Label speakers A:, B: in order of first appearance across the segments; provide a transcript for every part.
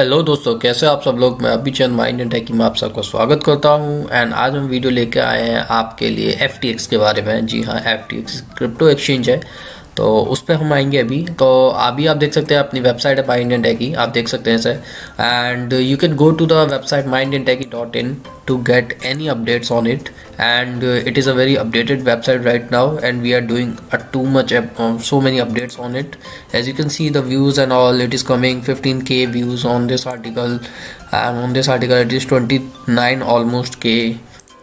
A: Hello दोस्तों, कैसे आप सब लोग? मैं अभी चंद माइंड एंड टेकी में आप सबका स्वागत करता हूँ। एंड आज हम वीडियो लेकर आए हैं आपके लिए FTX के बारे में। जी हाँ एफ़ क्रिप्टो एक्सचेंज है। तो उस पर हम आएँगे अभी। तो अभी आप देख सकते हैं अपनी वेबसाइट है माई इंडियन टैकी आप देख सकते हैं sir and you can go to the website my Indian techie dot in to get any updates on it and it is a very updated website right now and we are doing too much so many updates on it as you can see the views and all it is coming fifteen K views on this article and on this article it is twenty nine almost K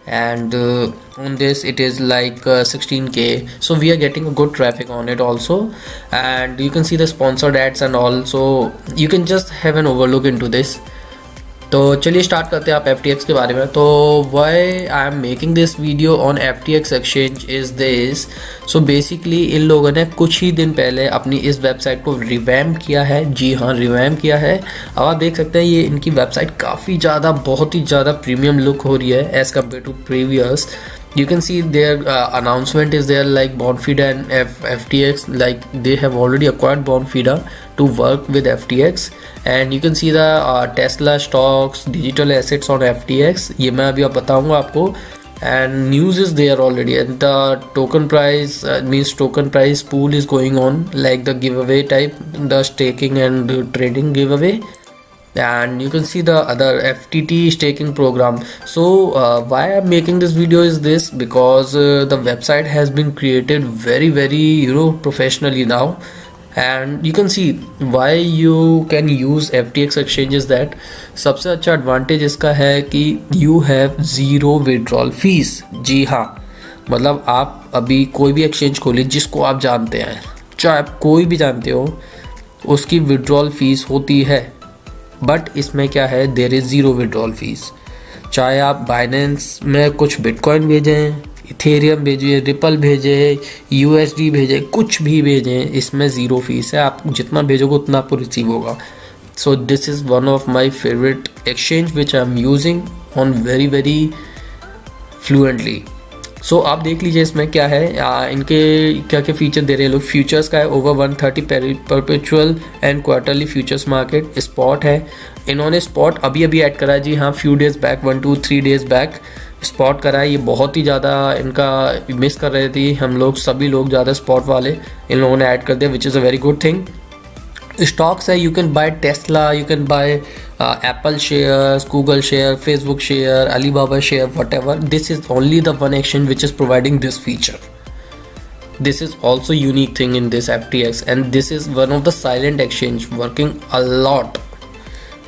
A: and uh, on this it is like uh, 16k so we are getting a good traffic on it also. And you can see the sponsored ads and also you can just have an overlook into this तो चलिए start करते हैं आप FTX के बारे में। तो why I am making this video on F T X exchange is this so basically इन लोगों ने कुछ ही दिन पहले अपनी इस वेबसाइट को रिवैम किया है। जी हाँ रिवैम किया है। अब आप देख सकते हैं, ये इनकी वेबसाइट काफ़ी ज़्यादा, बहुत ही ज़्यादा प्रीमियम लुक हो रही है as compare to previous you can see their uh, announcement is there like Bonfida and F FTX like they have already acquired Bonfida to work with FTX and you can see the uh, Tesla stocks digital assets on FTX ये मैं अभी आप बताऊंगा आपको and news is there already and the token price uh, means token price pool is going on like the giveaway type the staking and trading giveaway And you can see the other FTT staking program so uh, why I'm making this video is this because uh, the website has been created very very you know professionally now and you can see why you can use FTX exchanges that सबसे अच्छा advantage इसका है कि you have zero withdrawal fees जी हाँ मतलब आप अभी कोई भी एक्सचेंज खोलिए जिसको आप जानते हैं चाहे आप कोई भी जानते हो उसकी विड्रॉल फ़ीस होती है बट इसमें क्या है? There is zero withdrawal fees चाहे आप बाइनेंस में कुछ बिटकॉइन भेजें इथेरियम भेजिए रिपल भेजें यूएसडी भेजें, कुछ भी भेजें, इसमें ज़ीरो फ़ीस है। आप जितना भेजोगे, उतना आपको रिसीव होगा। So this is one of my favourite exchange which I am using on very very fluently so so, आप देख लीजिए इसमें क्या है। आ, इनके क्या क्या फीचर दे रहे हैं लोग। फ्यूचर्स का है over one thirty perpetual and quarterly futures market spot है। इन्होंने स्पॉट अभी अभी ऐड करा जी हाँ few days back one two three days back spot करा है। ये बहुत ही ज़्यादा इनका मिस कर रहे थे। हम लोग सभी लोग ज़्यादा स्पॉट वाले इन लोगों ने ऐड कर दिया which is a very good thing stocks है। You can buy Tesla you can buy uh, Apple shares Google share Facebook share Alibaba share whatever. This is only the one exchange which is providing this feature. This is also unique thing in this FTX and this is one of the silent exchange working a lot.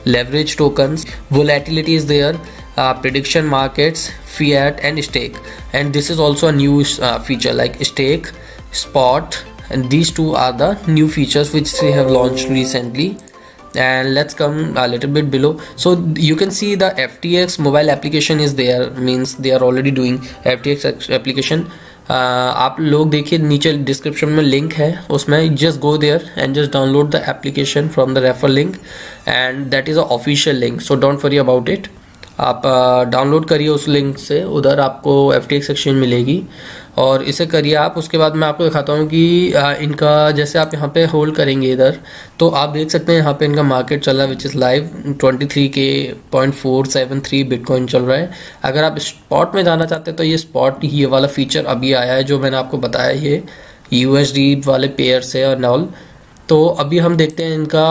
A: Leverage tokens volatility is there uh, prediction markets fiat and stake. And this is also a new uh, feature like stake spot and these two are the new features which they have launched recently and let's come a little bit below so you can see the ftx mobile application is there means they are already doing ftx application uh, आप लोग देखिए नीचे description में link है उसमें just go there and just download the application from the refer link and that is a official link so don't worry about it आप download करिए उस लिंक से, उधर आपको एफ़ टी एक्सचेंज मिलेगी। और इसे करिए आप, उसके बाद मैं आपको दिखाता हूँ कि इनका जैसे आप यहाँ पे होल्ड करेंगे इधर तो आप देख सकते हैं यहाँ पे इनका मार्केट चल रहा है which is live twenty three K point four seven three bitcoin चल रहा है। अगर आप स्पॉट में जाना चाहते हैं तो ये स्पॉट ये वाला फीचर अभी आया है, जो मैंने आपको बताया, ये यूएसडी वाले पेयर से और नॉल तो अभी हम देखते हैं इनका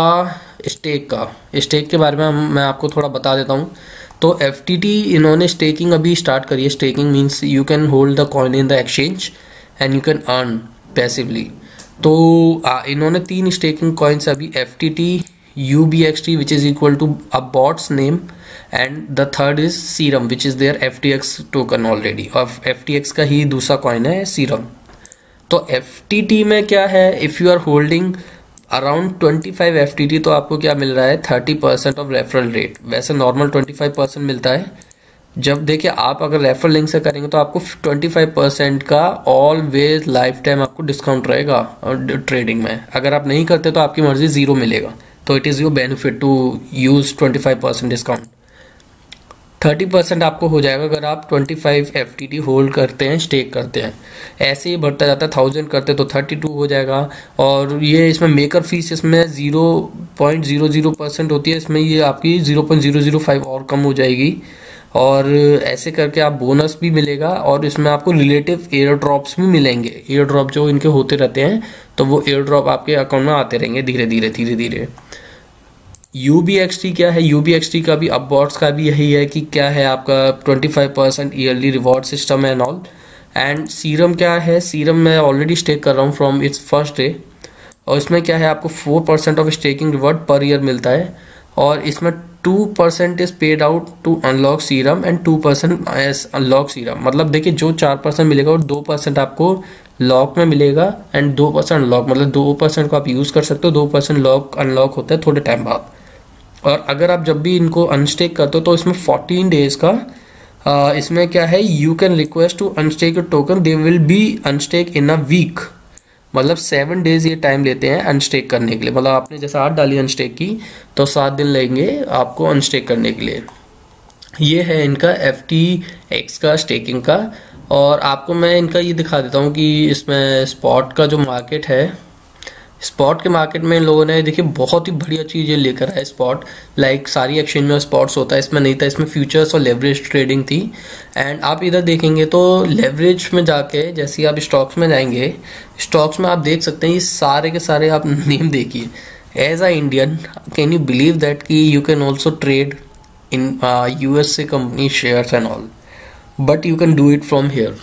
A: स्टेक का। स्टेक के बारे में मैं आपको थोड़ा बता देता हूँ। तो FTT इन्होंने स्टेकिंग अभी स्टार्ट करी है। Staking means you can hold the coin in the exchange and you can earn passively तो आ, इन्होंने तीन स्टेकिंग कॉइन्स अभी F T T U B X T which is equal to a bots name and the third is serum which is there F T X token already और F T X का ही दूसरा coin है serum तो F T T में क्या है? If you are holding around 25 F तो आपको क्या मिल रहा है? 30 परसेंट ऑफ़ रेफरल रेट वैसे नॉर्मल 25 परसेंट मिलता है। जब देखिए आप अगर रेफरल लिंक से करेंगे तो आपको 25 परसेंट का ऑलवेज लाइफ टाइम आपको डिस्काउंट रहेगा ट्रेडिंग में। अगर आप नहीं करते तो आपकी मर्ज़ी ज़ीरो मिलेगा। तो it is your benefit to use 25 percent discount thirty percent आपको हो जाएगा अगर आप twenty five F T D hold करते हैं, स्टेक करते हैं। ऐसे ही बढ़ता जाता है थाउज़ेंड करते तो थर्टी टू हो जाएगा। और ये इसमें मेकर फ़ीस इसमें zero point zero zero percent होती है, इसमें ये आपकी zero point zero zero five और कम हो जाएगी। और ऐसे करके आप बोनस भी मिलेगा और इसमें आपको रिलेटिव एयर ड्रॉप्स भी मिलेंगे। एयर ड्रॉप जो इनके होते रहते हैं तो वो एयर ड्रॉप आपके अकाउंट में आते रहेंगे धीरे धीरे धीरे धीरे यू बी एक्स टी क्या है? यू बी एक्स टी का भी अपबॉर्ड्स का भी यही है कि क्या है आपका twenty five percent yearly reward system है ऑल एंड सीरम क्या है? सीरम मैं ऑलरेडी स्टेक कर रहा हूँ फ्रॉम इट्स फ़र्स्ट डे और इसमें क्या है? आपको four percent of staking reward per year मिलता है। और इसमें two percent is paid out to unlock serum and two percent as unlock serum मतलब देखिए, जो चार परसेंट मिलेगा और दो परसेंट आपको लॉक में मिलेगा एंड दो परसेंट लॉक मतलब दो परसेंट को आप यूज़ कर सकते हो दो परसेंट लॉक अनलॉक होता है थोड़े टाइम बाद। और अगर आप जब भी इनको अनस्टेक करते हो तो इसमें फोर्टीन डेज़ का आ, इसमें क्या है you can request to unstake token they will be unstake in a week मतलब सेवन डेज़ ये टाइम लेते हैं अनस्टेक करने के लिए। मतलब आपने जैसे आठ डाली अनस्टेक की तो सात दिन लगेंगे आपको अनस्टेक करने के लिए। ये है इनका एफ़ टी एक्स का स्टेकिंग का। और आपको मैं इनका ये दिखा देता हूँ कि इसमें स्पॉट का जो मार्केट है स्पॉट के मार्केट में इन लोगों ने, देखिए, बहुत ही बढ़िया चीज़ें लेकर आए स्पॉट लाइक सारी एक्सचेंज में स्पॉट्स होता है, इसमें नहीं था, इसमें फ्यूचर्स और लेवरेज ट्रेडिंग थी. एंड आप इधर देखेंगे तो लेवरेज में जाके, जैसे आप स्टॉक्स में जाएँगे स्टॉक्स में आप देख सकते हैं, ये सारे के सारे आप नेम देखिए. As a Indian can you believe that कि you can also trade in U S A company shares and all but you can do it from here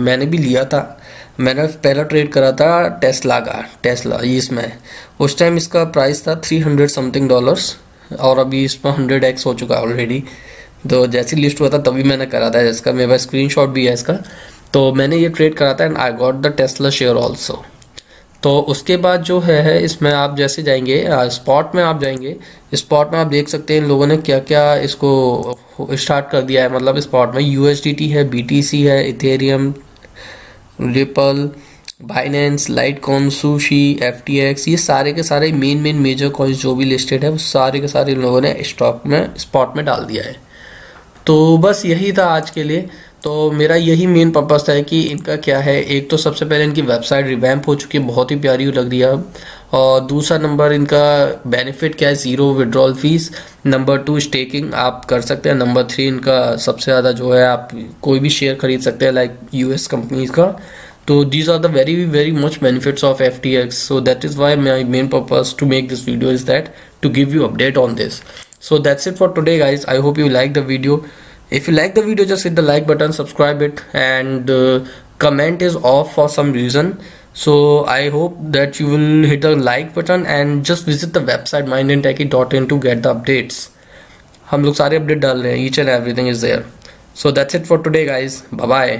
A: मैंने भी लिया था. मैंने पहला ट्रेड करा था टेस्ला का टेस्ला ये इसमें। उस टाइम इसका प्राइस था थ्री हंड्रेड समथिंग डॉलर्स और अभी इसमें हंड्रेड एक्स हो चुका है ऑलरेडी तो जैसी लिस्ट हुआ था, तभी मैंने करा था इसका। मेरे पास स्क्रीन भी है इसका। तो मैंने ये ट्रेड करा था and I got the Tesla share also तो उसके बाद जो है इसमें आप जैसे जाएँगे स्पॉट में आप जाएँगे। स्पॉट में आप देख सकते हैं इन लोगों ने क्या क्या इसको स्टार्ट कर दिया है। मतलब स्पॉट में यू है बीटीसी है ethereum ripple Binance litecoin Sushi F T X ये सारे के सारे मेन मेन मेजर कॉइन्स जो भी लिस्टेड है, वो सारे के सारे इन लोगों ने स्टॉक में स्पॉट में डाल दिया है। तो बस यही था आज के लिए। तो मेरा यही मेन पर्पज था कि इनका क्या है। एक तो सबसे पहले इनकी वेबसाइट रिवैम्प हो चुकी है, बहुत ही प्यारी लग रही है। और दूसरा नंबर इनका बेनिफिट क्या है? Zero withdrawal fees number two staking आप कर सकते हैं. नंबर थ्री इनका सबसे ज़्यादा जो है आप कोई भी शेयर खरीद सकते हैं लाइक यूएस कंपनीज़ का. तो these are the very very much benefits of F T X so that is why my main purpose to make this video is that to give you update on this that's it for today guys. I hope you like the video. If you like the video just hit the like button subscribe it and uh, comment is off for some reason. so i hope that you will hit the like button and just visit the website mindandtechie.in to get the updates हम लोग सारे update डाल रहे हैं each and everything is there so that's it for today guys bye bye